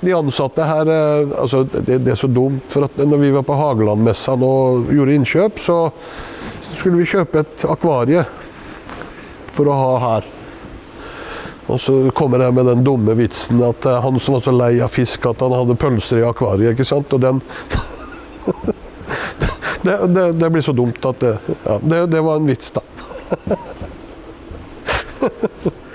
de ansatte her eh, altså det, det, er så dumt. For at når vi var på Hagelandmessa og gjorde innkjøp, så skulle vi kjøpe et akvarie for å ha her. Og så kommer jeg med den dumme vitsen at eh, han som var så lei av fisk at han hadde pølser i akvariet. ikke sant? Og den det, det, det, blir så dumt at det, ja, det, det var en vits, da.